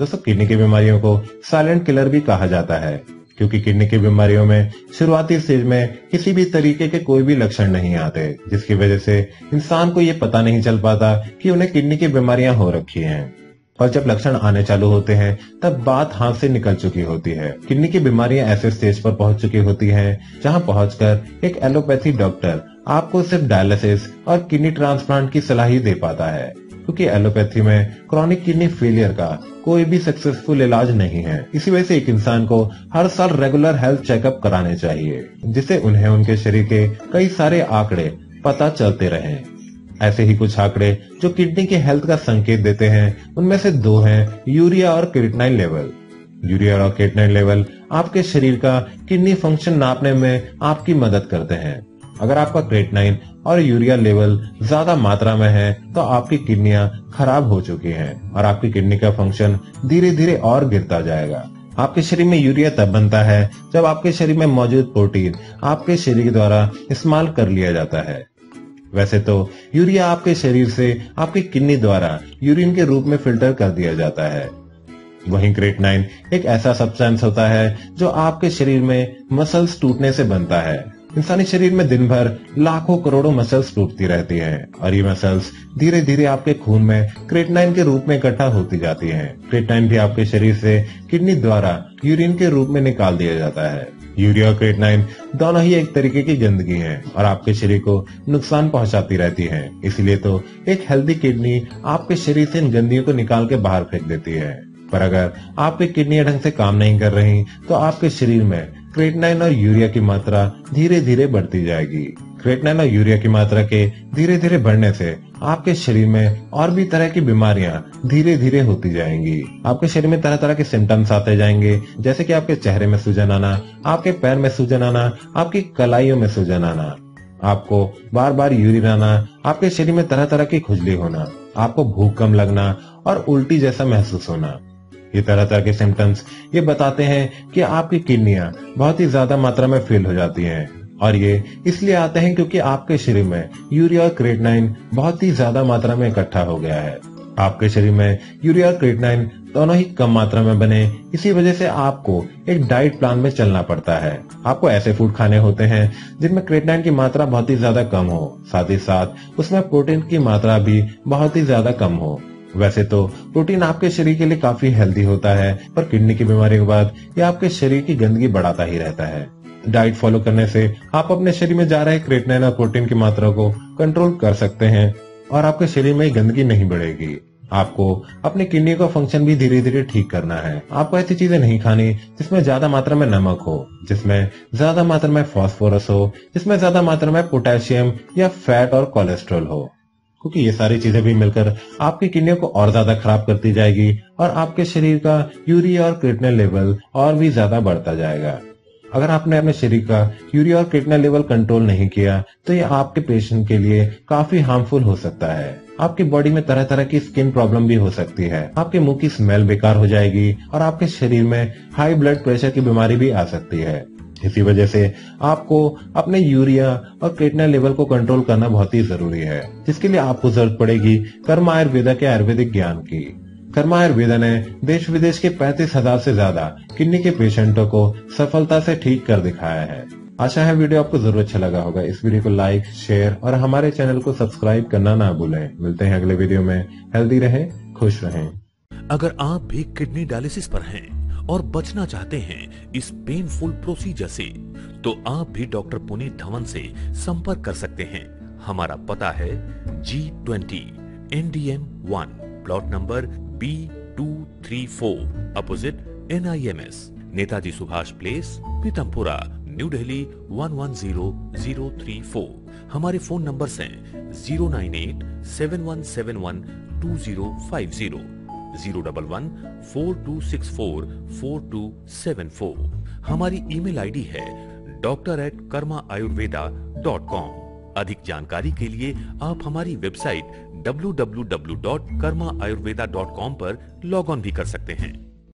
दोस्तों, किडनी की बीमारियों को साइलेंट किलर भी कहा जाता है, क्योंकि किडनी की बीमारियों में शुरुआती स्टेज में किसी भी तरीके के कोई भी लक्षण नहीं आते, जिसकी वजह से इंसान को ये पता नहीं चल पाता कि उन्हें किडनी की बीमारियाँ हो रखी हैं। और जब लक्षण आने चालू होते हैं, तब बात हाथ से निकल चुकी होती है। किडनी की बीमारियाँ ऐसे स्टेज पर पहुँच चुकी होती हैं, जहाँ पहुंचकर एक एलोपैथी डॉक्टर आपको सिर्फ़ डायलिसिस और किडनी ट्रांसप्लांट की सलाह ही दे पाता है। क्योंकि एलोपैथी में क्रॉनिक किडनी फेलियर का कोई भी सक्सेसफुल इलाज नहीं है। इसी वजह से एक इंसान को हर साल रेगुलर हेल्थ चेकअप कराने चाहिए, जिससे उन्हें उनके शरीर के कई सारे आंकड़े पता चलते रहे। ऐसे ही कुछ आंकड़े जो किडनी के हेल्थ का संकेत देते हैं, उनमें से दो हैं यूरिया और क्रिटनाइन लेवल यूरिया और क्रिटनाइन लेवल आपके शरीर का किडनी फ़ंक्शन नापने में आपकी मदद करते हैं। अगर आपका क्रेटनाइन और यूरिया लेवल ज़्यादा मात्रा में है तो आपकी किडनियाँ खराब हो चुकी हैं और आपकी किडनी का फ़ंक्शन धीरे धीरे और गिरता जाएगा। आपके शरीर में यूरिया तब बनता है जब आपके शरीर में मौजूद प्रोटीन आपके शरीर द्वारा इस्तेमाल कर लिया जाता है। वैसे तो यूरिया आपके शरीर से आपकी किडनी द्वारा यूरिन के रूप में फ़िल्टर कर दिया जाता है। वहीं क्रेटनाइन एक ऐसा सब्सटेंस होता है जो आपके शरीर में मसल्स टूटने से बनता है। इंसानी शरीर में दिन भर लाखों करोड़ों मसल्स टूटती रहती है और ये मसल्स धीरे धीरे आपके खून में क्रेटनाइन के रूप में इकट्ठा होती जाती है। क्रेटनाइन भी आपके शरीर से किडनी द्वारा यूरिन के रूप में निकाल दिया जाता है। यूरिया और क्रेटनाइन दोनों ही एक तरीके की गंदगी है और आपके शरीर को नुकसान पहुंचाती रहती है। इसलिए तो एक हेल्दी किडनी आपके शरीर से इन गंदगियों को निकाल के बाहर फेंक देती है। पर अगर आपकी किडनी ढंग से काम नहीं कर रही तो आपके शरीर में क्रेटनाइन और यूरिया की मात्रा धीरे धीरे बढ़ती जाएगी। क्रेटनाइन और यूरिया की मात्रा के धीरे धीरे बढ़ने से आपके शरीर में और भी तरह की बीमारियाँ धीरे धीरे होती जाएँगी। आपके शरीर में तरह तरह के सिम्टम्स आते जाएँगे, जैसे कि आपके चेहरे में सूजन आना, आपके पैर में सूजन आना, आपकी कलाइयों में सूजन आना, आपको बार बार यूरिन आना, आपके शरीर में तरह तरह की खुजली होना, आपको भूख कम लगना और उल्टी जैसा महसूस होना। ये तरह तरह के सिम्टम्स ये बताते हैं कि आपकी किडनियाँ बहुत ही ज़्यादा मात्रा में फेल हो जाती हैं। और ये इसलिए आते हैं क्योंकि आपके शरीर में यूरिया और क्रेटनाइन बहुत ही ज़्यादा मात्रा में इकट्ठा हो गया है। आपके शरीर में यूरिया और क्रेटनाइन दोनों ही कम मात्रा में बने, इसी वजह से आपको एक डाइट प्लान में चलना पड़ता है। आपको ऐसे फ़ूड खाने होते हैं जिनमें क्रेटनाइन की मात्रा बहुत ही ज़्यादा कम हो, साथ ही साथ उसमें प्रोटीन की मात्रा भी बहुत ही ज़्यादा कम हो। वैसे तो प्रोटीन आपके शरीर के लिए काफ़ी हेल्दी होता है, पर किडनी की बीमारी के बाद यह आपके शरीर की गंदगी बढ़ाता ही रहता है। डाइट फॉलो करने से आप अपने शरीर में जा रहे क्रेटनाइन और प्रोटीन की मात्रा को कंट्रोल कर सकते हैं और आपके शरीर में गंदगी नहीं बढ़ेगी। आपको अपने किडनी का फ़ंक्शन भी धीरे धीरे ठीक करना है। आपको ऐसी चीज़ें नहीं खानी जिसमें ज़्यादा मात्रा में नमक हो, जिसमें ज़्यादा मात्रा में फॉस्फोरस हो, जिसमें ज़्यादा मात्रा में पोटेशियम या फैट और कोलेस्ट्रॉल हो। क्योंकि ये सारी चीज़ें भी मिलकर आपकी किडनी को और ज़्यादा खराब करती जाएगी और आपके शरीर का यूरिया और क्रिटनल लेवल और भी ज़्यादा बढ़ता जाएगा। अगर आपने अपने शरीर का यूरिया और क्रिटनल लेवल कंट्रोल नहीं किया तो ये आपके पेशेंट के लिए काफ़ी हार्मफुल हो सकता है। आपकी बॉडी में तरह तरह की स्किन प्रॉब्लम भी हो सकती है। आपके मुँह की स्मेल बेकार हो जाएगी और आपके शरीर में हाई ब्लड प्रेशर की बीमारी भी आ सकती है। इसी वजह से आपको अपने यूरिया और क्रेटना लेवल को कंट्रोल करना बहुत ही ज़रूरी है। जिसके लिए आपको ज़रूरत पड़ेगी कर्म आयुर्वेदा के आयुर्वेदिक ज्ञान की। कर्मा आयुर्वेदा ने देश विदेश के पैंतीस हज़ार से ज़्यादा किडनी के पेशेंटों को सफलता से ठीक कर दिखाया है। आशा है वीडियो आपको ज़रूर अच्छा लगा होगा। इस वीडियो को लाइक, शेयर और हमारे चैनल को सब्सक्राइब करना ना भूलें। मिलते हैं अगले वीडियो में। हेल्दी रहें, खुश रहें। अगर आप भी किडनी डायलिसिस पर हैं और बचना चाहते हैं इस पेनफुल प्रोसीजर से तो आप भी डॉक्टर पुनीत धवन से संपर्क कर सकते हैं। हमारा पता है G twenty NDM one plot number B two three four opposite N I M S Netaji Subhash place Pitampura new Delhi one one zero zero three four हमारे फ़ोन नंबर हैं zero nine eight seven one seven one two zero five zero zero double one four two six four four two seven four हमारी email ID है doctor at Karma Ayurveda dot com अधिक जानकारी के लिए आप हमारी website W W W dot Karma Ayurveda dot com आरोप log on भी कर सकते हैं।